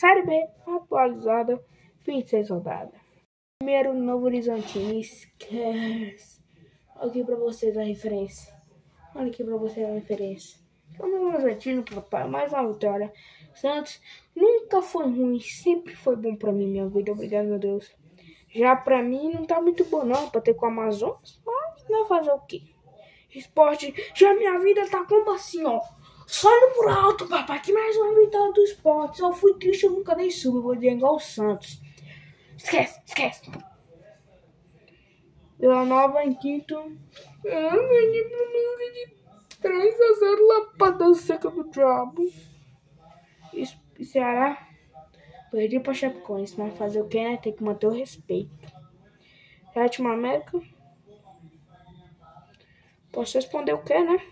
Série B atualizada, 26 rodadas. Primeiro, Novo Horizontino, esquece. Aqui pra vocês a referência. Olha aqui pra vocês a referência. O Novo Horizontino, papai, mais uma vitória. Santos nunca foi ruim, sempre foi bom pra mim, minha vida. Obrigado, meu Deus. Já pra mim não tá muito bom não, pra ter com o Amazonas, mas não fazer o quê? Esporte, já minha vida tá como assim, ó. Só no por alto, papai, que mais uma vitória do esporte. Só fui triste, eu nunca dei sub, vou dizer igual o Santos. Esquece, esquece. Vila Nova em quinto. Ah, de 3 a 0 lapada seca do diabo. E Ceará. Perdi pra Chapecoense, mas fazer o que, né? Tem que manter o respeito. Sétima América. Posso responder o que, né?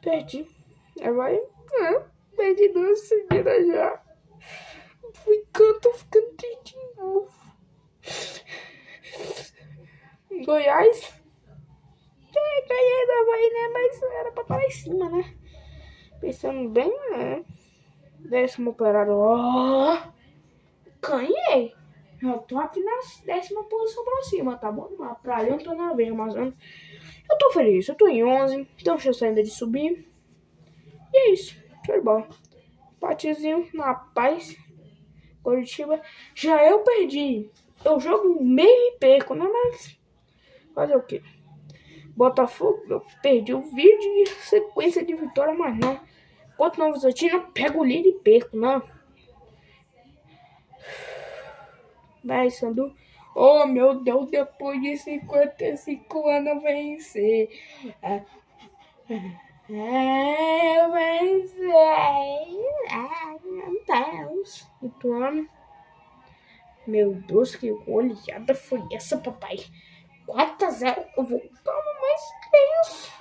Perdi. Agora, é, perdi duas seguidas já. Ficando, tô ficando triste de novo. Goiás. É, ganhei da Bahia, né? Mas era pra estar em cima, né? Pensando bem, né? Décimo operário. Ó! Ganhei! Eu tô aqui na décima posição pra cima, tá bom? Pra ali eu tô na veia, mas eu tô feliz. Eu tô em 11, então chance ainda de subir. E é isso. Foi bom. Patizinho na paz. Curitiba. Já eu perdi. Eu jogo meio e perco, né? Mas fazer o quê? Botafogo, eu perdi o vídeo e sequência de vitória, mas não. Enquanto Novo Horizontino, pego o líder e perco, não. Vai, Sandu. Oh, meu Deus, depois de 55 anos vencer. É, é, vencer. Ah, meu Deus. Meu Deus, que goleada foi essa, papai? 4 a 0 Eu vou. Calma, mas que isso?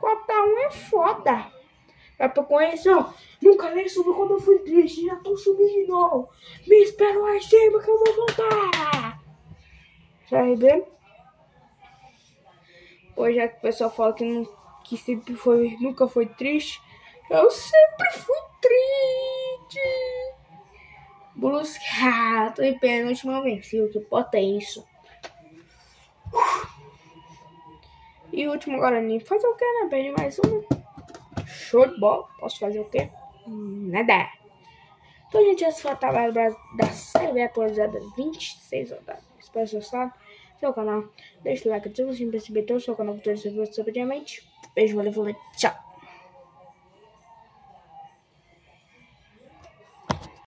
4 a 1 é foda. É pra conhecer, ó. Nunca nem subi quando eu fui triste. Já tô subindo de novo. Me espera lá em cima que eu vou voltar. CRB. Pois já que o pessoal fala que, não, que sempre foi, nunca foi triste. Eu sempre fui triste. Blues, ah, tô em penúltima venceu. Que importa é isso. E o último Guarani. Fazer o que, né? Perde mais um. Show de bola. Posso fazer o quê? Nada. Então, gente, essa foi a tabela da série atualizada 26 rodadas. Espero que vocês gostado. Seu canal, deixa o like, ativa o sininho pra receber todo o seu canal, todo o seu Beijo, valeu, falou, tchau.